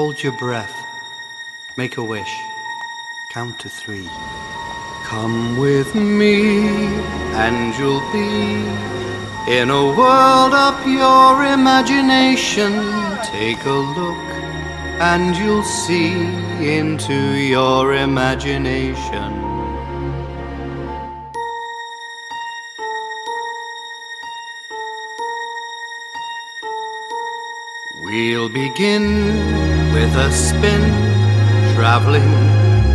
Hold your breath. Make a wish. Count to three. Come with me, and you'll be in a world of pure imagination. Take a look, and you'll see into your imagination. We'll begin with a spin, traveling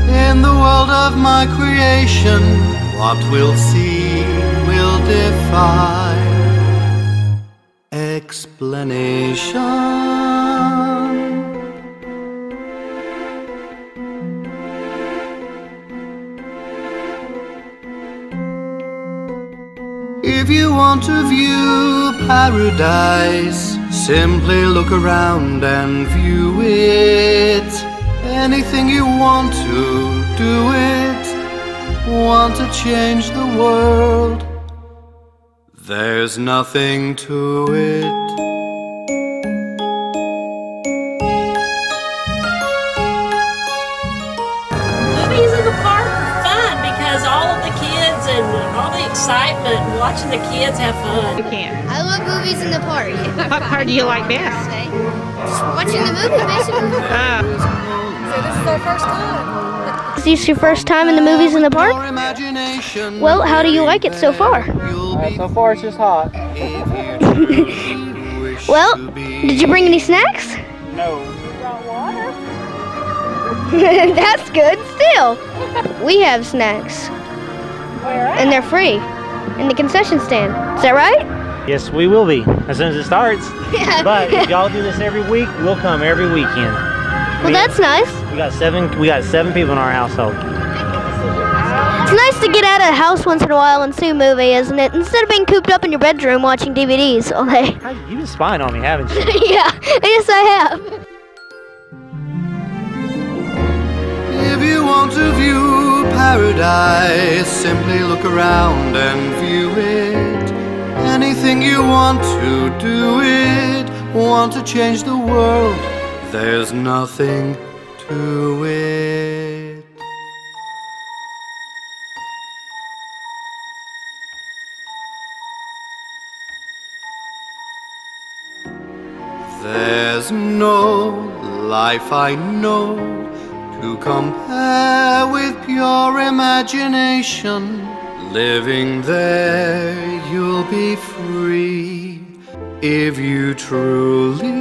in the world of my creation. What we'll see will defy explanation. If you want to view paradise, simply look around and view it. Anything you want to, do it. Want to change the world? There's nothing to it. All the excitement, watching the kids have fun. You can. I love movies in the park. What part do you like best? Watching the movie, basically. Uh, Is this your first time in the movies in the park? Well, how do you like it so far? Uh, so far, it's just hot. Well, did you bring any snacks? No. We brought water. That's good. Still, we have snacks, and they're free in the concession stand. Is that right? Yes, we will be as soon as it starts. Yeah. But if y'all do this every week, we'll come every weekend. Well, that's nice. We got seven. We got seven people in our household. It's nice to get out of the house once in a while and see a movie, isn't it? Instead of being cooped up in your bedroom watching DVDs all day. You've been spying on me, haven't you? yeah, yes I have. If you want to view paradise, simply look around and view it. Anything you want to do it. Want to change the world? There's nothing to it. There's no life I know to compare with pure imagination. Living there, you'll be free if you truly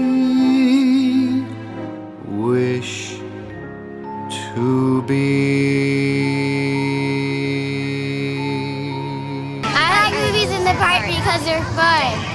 wish to be. I like movies in the park because they're fun.